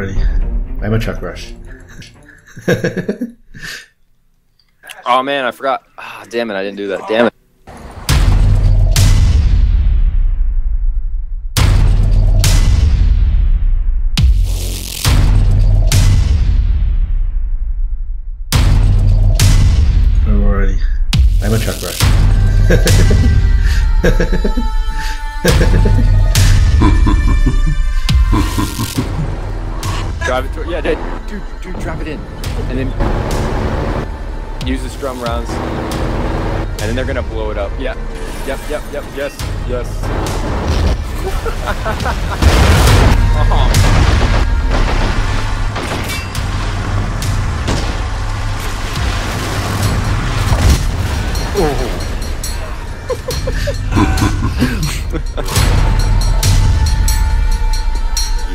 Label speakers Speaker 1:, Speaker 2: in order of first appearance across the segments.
Speaker 1: already. I'm a truck rush.
Speaker 2: Oh man, I forgot. Ah, damn it, I didn't do that. Damn it.
Speaker 1: I'm already. I'm a truck rush.
Speaker 2: Drive it. To, yeah, dude, dude, dude, drive it in, and then use the strum rounds, and then they're gonna blow it up. Yeah. Yep. Yep. Yep. Yes. Yes. oh.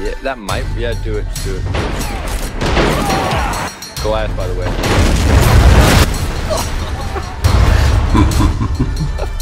Speaker 2: Yeah, that might. Yeah, do it. Do it. Goliath, by the way.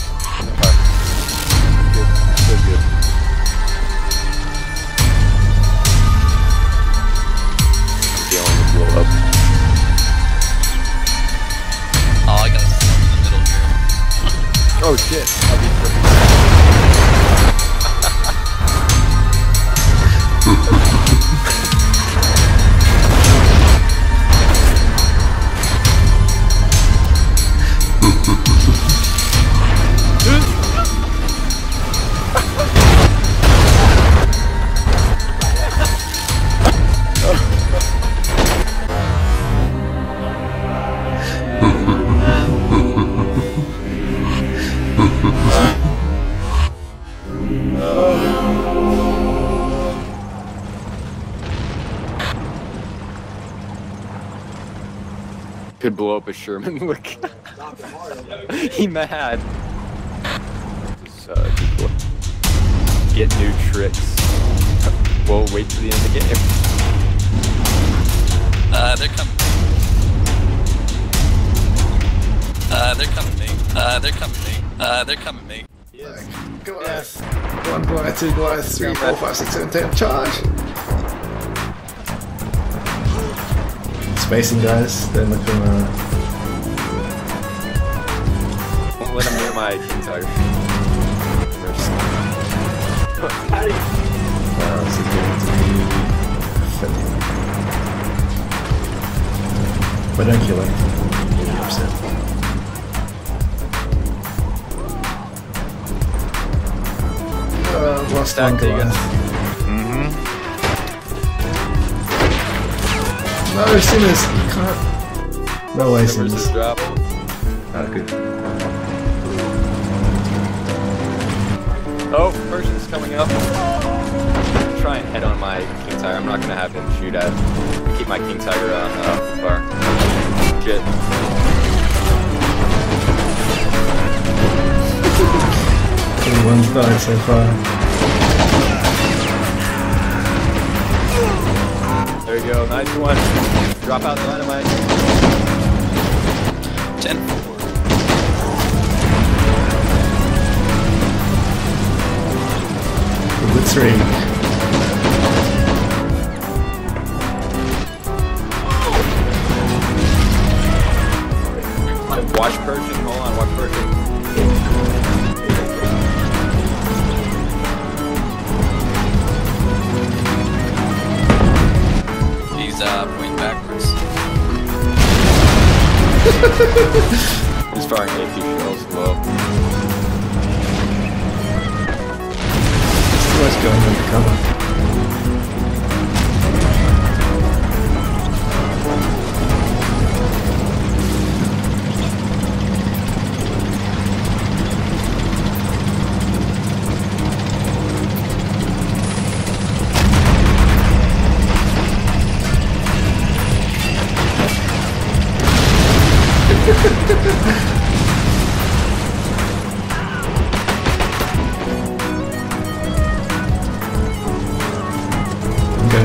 Speaker 2: Could blow up a Sherman. Look. he mad. Just, uh, just. Get new tricks. We'll wait till the end of the game.
Speaker 3: Uh, they're coming. Uh, they're coming me. Uh, they're coming me. Uh, they're coming me.
Speaker 1: Goliath. One Goliath, two Goliath, three, four, five, six, seven, ten. Charge! Spacing guys, from uh,
Speaker 2: Won't let him near my tiger. First.
Speaker 1: uh, this is going to be. But don't kill him. You'll upset. Uh, lost one
Speaker 2: Stack, there you go.
Speaker 1: Goliath.
Speaker 2: Mm-hmm.
Speaker 1: No, Sinners! You can't. No way,
Speaker 2: Numbers
Speaker 1: Sinners.
Speaker 2: is drop.
Speaker 1: Ah, good.
Speaker 2: Oh, person's coming up. Try and head on my king tiger. I'm not gonna have him shoot at. Keep my king tiger on uh, far. Shit.
Speaker 1: Only one's died so far.
Speaker 2: There you go. Nice one. Drop out the dynamite.
Speaker 3: Ten.
Speaker 1: Blitzring.
Speaker 3: Uh pointing backwards.
Speaker 2: He's firing AP shells low.
Speaker 1: Still has going under going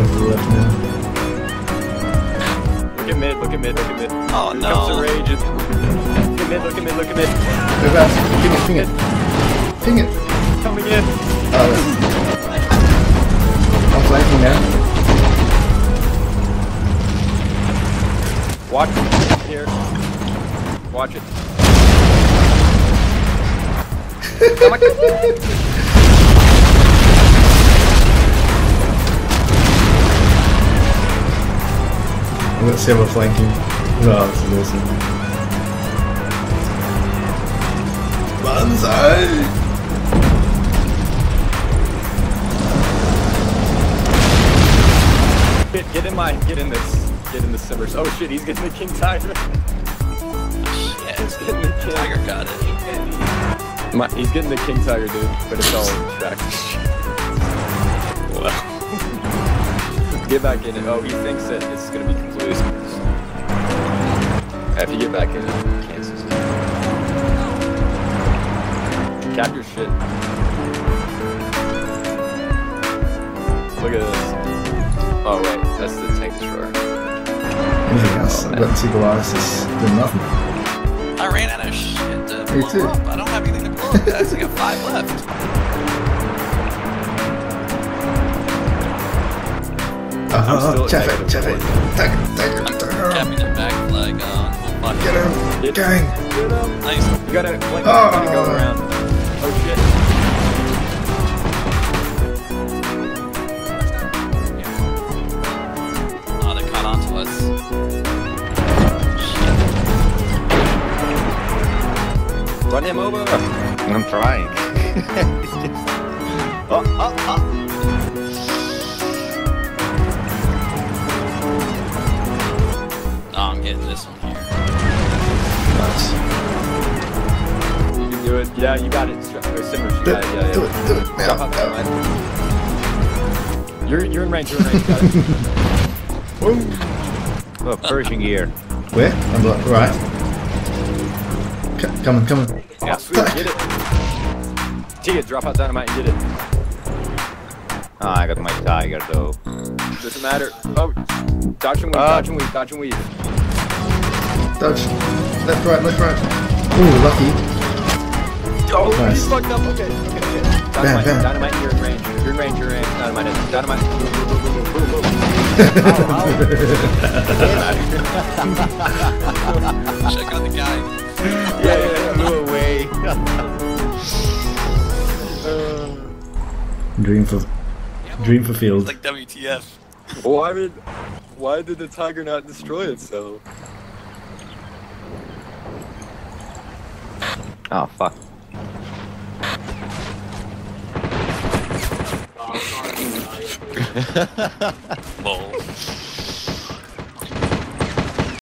Speaker 1: to the left now.
Speaker 2: Look at mid. Look at mid. Look at mid.
Speaker 3: Oh
Speaker 2: Here no. comes the rage. Look at mid. Look at mid. Look at mid.
Speaker 1: Go fast. Ping it, ping it. Ping it.
Speaker 2: Coming in.
Speaker 1: Oh. I'm flanking now.
Speaker 2: Watch it. My God.
Speaker 1: Let's see how we're flanking. Oh, this is awesome. Banzai!
Speaker 2: Get, get in mine. Get in this. Get in the simmers. Oh shit, he's getting the king tiger.
Speaker 3: Tiger got it.
Speaker 2: My, he's getting the king tiger, dude. But it's all back.
Speaker 3: Well,
Speaker 2: Get back in it. Oh, he thinks that it's gonna be completely. If you get back in it, it cancels it. Cap your shit. Look at this. Oh wait, that's the tank destroyer.
Speaker 1: Anything else? I've got two Goliaths doing nothing.
Speaker 3: I ran out of shit to
Speaker 1: Me
Speaker 3: blow
Speaker 1: too.
Speaker 3: up. I don't have anything to blow up, guys. I got five left.
Speaker 1: Uh-huh.
Speaker 2: Still at
Speaker 1: Jeff it,
Speaker 2: negative
Speaker 1: it. Tiger, tiger,
Speaker 3: I'm
Speaker 1: tiger.
Speaker 3: capping it back flag on. Well, fuck
Speaker 1: Get
Speaker 3: it.
Speaker 1: him,
Speaker 2: Get-
Speaker 1: gang.
Speaker 2: Get him.
Speaker 3: Nice.
Speaker 2: You gotta blink.
Speaker 1: Oh.
Speaker 2: You gotta go around. Oh shit. Run him over.
Speaker 4: I'm trying.
Speaker 2: Oh, oh, oh.
Speaker 3: Oh, I'm getting this one here.
Speaker 1: Nice.
Speaker 2: You can do it. Yeah, you got it. Str- Or simmers. You
Speaker 1: Do
Speaker 2: got
Speaker 1: it,
Speaker 2: it. Yeah, yeah.
Speaker 1: do it, do it.
Speaker 2: Drop
Speaker 1: Now,
Speaker 2: out
Speaker 1: now.
Speaker 2: that line. You're you're in range. You're in range. Got it.
Speaker 4: Oh, Pershing gear.
Speaker 1: Where? On the right. C- coming, coming.
Speaker 2: Yeah, sweet. Get it. Tia, drop out dynamite and get it.
Speaker 4: Ah, I got my tiger though.
Speaker 2: Doesn't matter. Oh, dodge and weave.
Speaker 4: Ah.
Speaker 2: Dodge and weave. Dodge and weave.
Speaker 1: Dodge. Left, right, left, right. Ooh, lucky.
Speaker 2: Oh,
Speaker 1: Nice.
Speaker 2: he's fucked up. Okay, okay, okay. Dynamite,
Speaker 1: bam.
Speaker 2: dynamite, you're in range. You're in range, you're in range. Dynamite, dynamite. Boom, boom, boom, boom, boom, boom, boom.
Speaker 3: Check on the guy.
Speaker 2: Yeah, yeah, yeah.
Speaker 4: Flew away.
Speaker 1: Dream for, dream for field.
Speaker 3: It's like WTF.
Speaker 2: Why did, why did the tiger not destroy itself?
Speaker 4: Oh fuck.
Speaker 3: Lol.